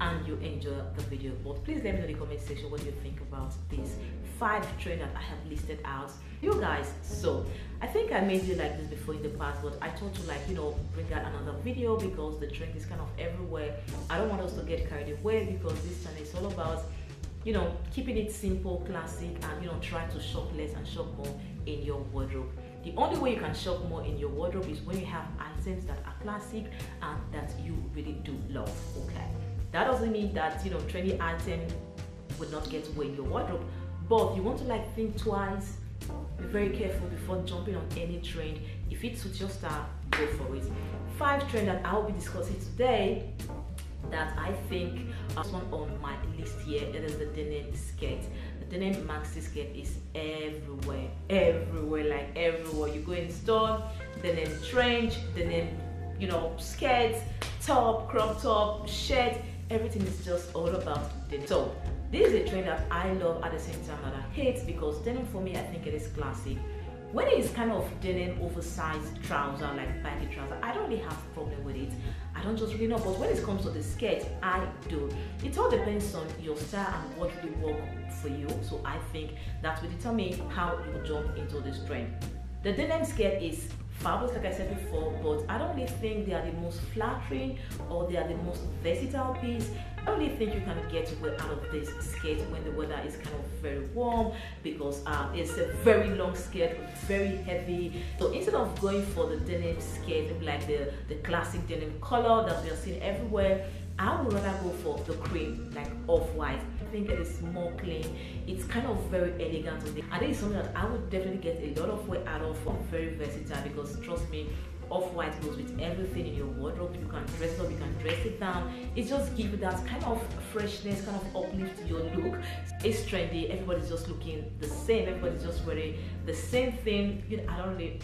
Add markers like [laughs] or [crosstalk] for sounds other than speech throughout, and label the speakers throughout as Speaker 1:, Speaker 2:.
Speaker 1: and you enjoy the video. But please let me know in the comment section what you think about these five trends that i have listed out. You guys so i think i made you like this before in the past but i thought to like you know bring out another video because the trend is kind of everywhere. I don't want us to get carried away because this channel is all about you know keeping it simple classic and you know try to shop less and shop more in your wardrobe. The only way you can shop more in your wardrobe is when you have items that are classic and that you really do love okay? That doesn't mean that you know trendy item would not get away in your wardrobe but you want to like think twice be very careful before jumping on any trend. If it suits your style go for it. Five trends that i'll be discussing today that I think uh, one on my list here. It is the denim skirt the name maxi skirt is everywhere everywhere like everywhere you go in store denim trench denim you know skirts top crop top shirt everything is just all about denim so this is a trend that I love at the same time that I hate because denim for me I think it is classic. When it is kind of denim oversized trouser like baggy trouser i don't really have problem with it i don't just really know but when it comes to the skirt i do. It all depends on your style and what really work for you. So i think that will determine how you jump into this trend. The denim skirt is fabulous like I said before but I don't really think they are the most flattering or they are the most versatile piece I only think you can get well out of this skirt when the weather is kind of very warm because uh, it's a very long skirt, very heavy. So instead of going for the denim skirt, like the, the classic denim color that we are seeing everywhere, I would rather go for the cream, like off-white. Think it is more clean. It's kind of very elegant. And is something that I would definitely get a lot of wear out of. Very versatile because trust me, off-white goes with everything in your wardrobe. You can dress it up, you can dress it down. It just gives that kind of freshness, kind of uplift to your look. It's trendy. Everybody's just looking the same. Everybody's just wearing the same thing. You know, I don't really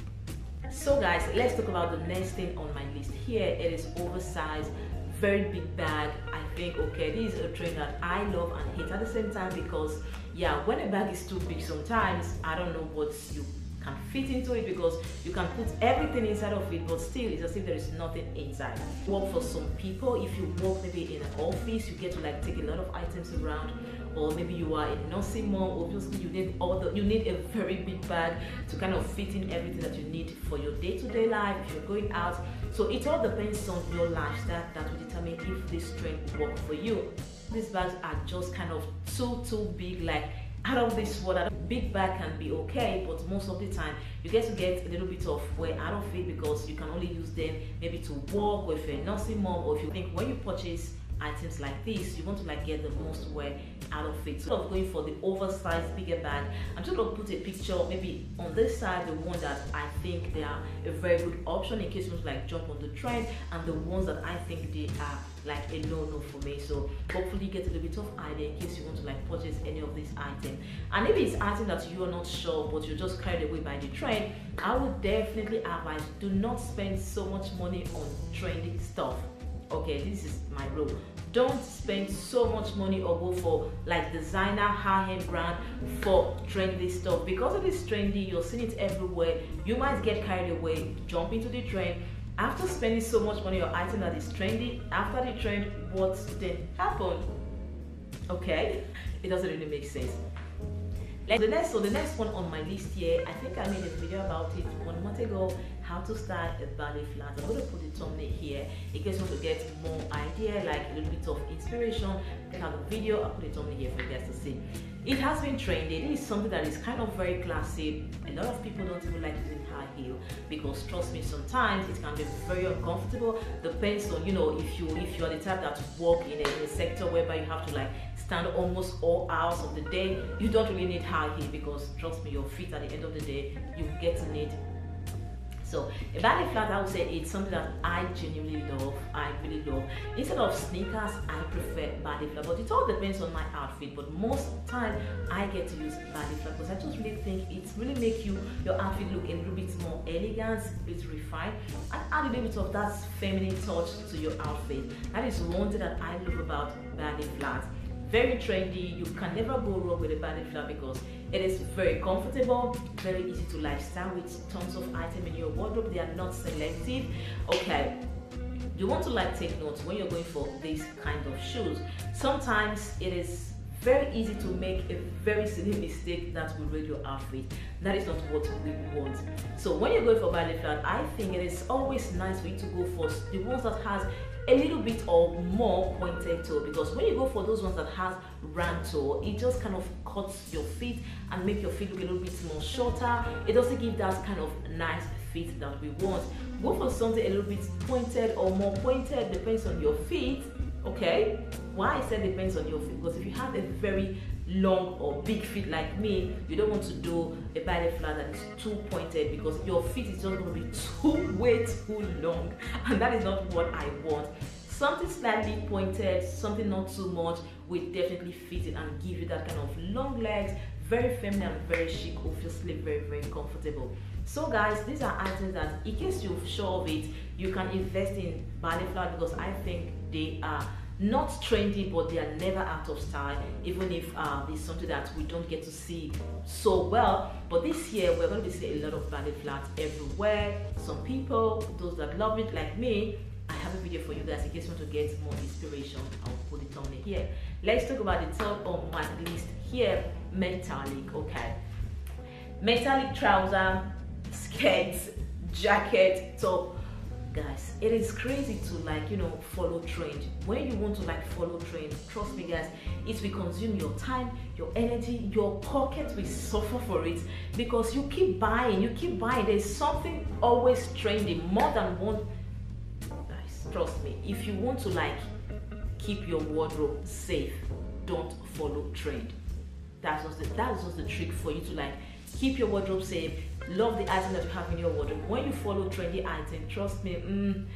Speaker 1: so guys let's talk about the next thing on my list here it is oversized very big bag think okay this is a trend that i love and hate at the same time because yeah when a bag is too big sometimes i don't know what you can fit into it because you can put everything inside of it but still it's as if there is nothing inside. Work for some people. If you work maybe in an office you get to like take a lot of items around or maybe you are a nursing mom obviously you need all the you need a very big bag to kind of fit in everything that you need for your day-to-day -day life if you're going out. So it all depends on your lifestyle that will determine if this trend work for you. These bags are just kind of too too big like out of this world big bag can be okay but most of the time you get to get a little bit of wear out of it because you can only use them maybe to walk or if you're a nursing mom or if you think when you purchase items like this you want to like get the most wear out of it. So of going for the oversized bigger bag i'm just to put a picture maybe on this side the one that i think they are a very good option in case you want to like jump on the trend and the ones that i think they are like a no-no for me. So hopefully you get a little bit of idea in case you want to like purchase any of these items. And if it's item that you are not sure but you're just carried away by the trend i would definitely advise do not spend so much money on trendy stuff okay this is my rule don't spend so much money or go for like designer high-end brand for trendy stuff. Because it is trendy you're seeing it everywhere. You might get carried away jump into the trend. After spending so much money on item that is trendy after the trend what then happened okay it doesn't really make sense. Like the next so the next one on my list here i think i made a video about it ago how to style a ballet flat. I'm going to put the thumbnail here in case you want to get more idea like a little bit of inspiration. Check out the video i'll put the thumbnail here for you guys to see. It has been trendy it is something that is kind of very classy. A lot of people don't even like using high heel because trust me sometimes it can be very uncomfortable. Depends on you know if you if you are the type that work in a, in a sector whereby you have to like stand almost all hours of the day you don't really need high heel because trust me your feet at the end of the day you get to need so a ballet flat, I would say it's something that I genuinely love. I really love. Instead of sneakers, I prefer ballet flat. But it all depends on my outfit. But most time, I get to use ballet flat because I just really think it really make you your outfit look a little bit more elegant, a bit refined, and add a little bit of that feminine touch to your outfit. That is one thing that I love about ballet flat very trendy you can never go wrong with a ballet flat because it is very comfortable very easy to lifestyle with tons of items in your wardrobe they are not selective okay you want to like take notes when you're going for these kind of shoes. Sometimes it is very easy to make a very silly mistake that will ruin your outfit. That is not what we want. So when you're going for ballet flat, I think it is always nice for you to go for the ones that has a little bit or more pointed toe because when you go for those ones that has round toe it just kind of cuts your feet and make your feet look a little bit more shorter it doesn't give that kind of nice fit that we want go for something a little bit pointed or more pointed depends on your feet okay why i said depends on your feet because if you have a very long or big feet like me you don't want to do a ballet flat that is too pointed because your feet is just going to be [laughs] too way too long. And that is not what i want. Something slightly pointed something not too much will definitely fit it and give you that kind of long legs very feminine and very chic obviously very very comfortable. So guys these are items that in case you're sure of it you can invest in ballet flat because i think they are not trendy but they are never out of style even if uh, it's something that we don't get to see so well. But this year we're going to be seeing a lot of ballet flats everywhere. Some people those that love it like me I have a video for you guys in case you want to get more inspiration. I'll put it on here. Let's talk about the top on my list here metallic okay. Metallic trouser [laughs] skirts jacket top guys it is crazy to like you know follow trend. When you want to like follow trend trust me guys it will consume your time your energy your pocket will suffer for it because you keep buying you keep buying. There's something always trending more than one. Guys trust me if you want to like keep your wardrobe safe don't follow trend. That's just the, that's just the trick for you to like keep your wardrobe safe love the item that you have in your wardrobe. When you follow trendy items trust me mm,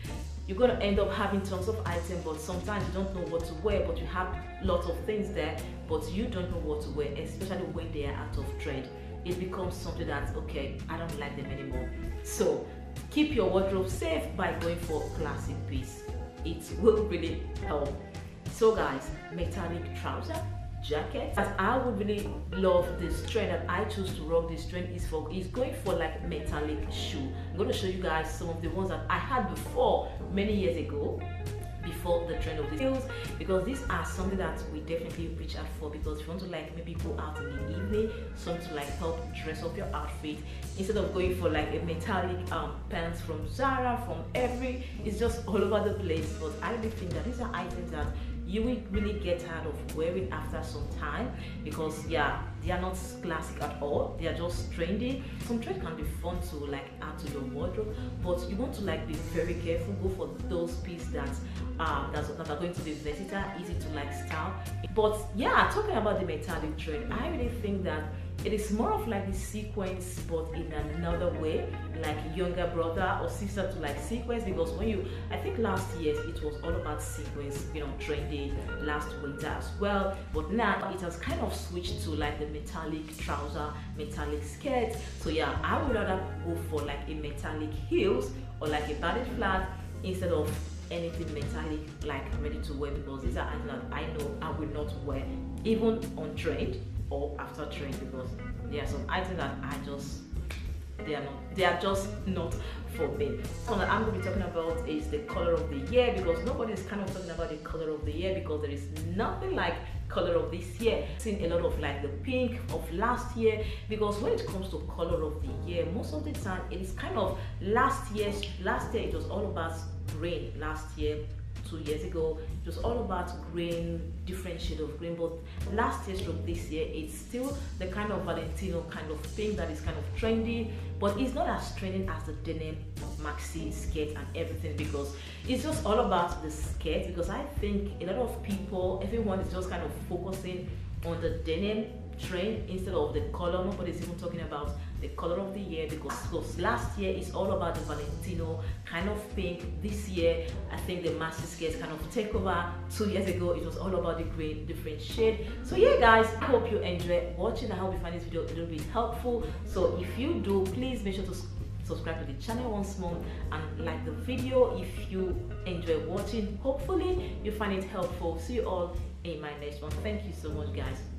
Speaker 1: you're gonna end up having tons of items but sometimes you don't know what to wear but you have lots of things there but you don't know what to wear especially when they are out of trend. It becomes something that's okay i don't like them anymore. So keep your wardrobe safe by going for classic piece. It will really help. So guys metallic trouser jacket. As i would really love this trend that i choose to rock this trend is for is going for like metallic shoe. I'm going to show you guys some of the ones that i had before many years ago before the trend of the heels because these are something that we definitely reach out for because if you want to like maybe go out in the evening something to like help dress up your outfit instead of going for like a metallic um, pants from Zara from Every it's just all over the place. But I really think that these are items that you will really get tired of wearing after some time because yeah they are not classic at all. They are just trendy. Some trend can be fun to like add to your wardrobe but you want to like be very careful. Go for those pieces that um that, that are going to be versatile easy to like style. But yeah talking about the metallic trend i really think that it is more of like the sequence but in another way like younger brother or sister to like sequence. Because when you i think last year it was all about sequence you know trendy last winter as well. But now it has kind of switched to like the metallic trouser metallic skirt so yeah i would rather go for like a metallic heels or like a padded flat instead of anything metallic like ready to wear because these are items that i know i will not wear even on trend or after training because there are some items that I just they are not they are just not for me. I'm going to be talking about is the color of the year because nobody is kind of talking about the color of the year because there is nothing like color of this year. I've seen a lot of like the pink of last year because when it comes to color of the year, most of the time it is kind of last year's last year it was all about green last year two years ago it was all about green different shade of green but last year stroke this year it's still the kind of valentino kind of thing that is kind of trendy but it's not as trending as the denim maxi skirt and everything because it's just all about the skirt because i think a lot of people everyone is just kind of focusing on the denim trend instead of the color. Nobody's even talking about the color of the year because, last year it's all about the valentino kind of pink this year i think the maxi skirts kind of take over. Two years ago it was all about the green different shade. So yeah guys hope you enjoy watching. I hope you find this video a little bit helpful. So if you do please make sure to subscribe to the channel once more and like the video if you enjoy watching. Hopefully you find it helpful. See you all in my next one. Thank you so much guys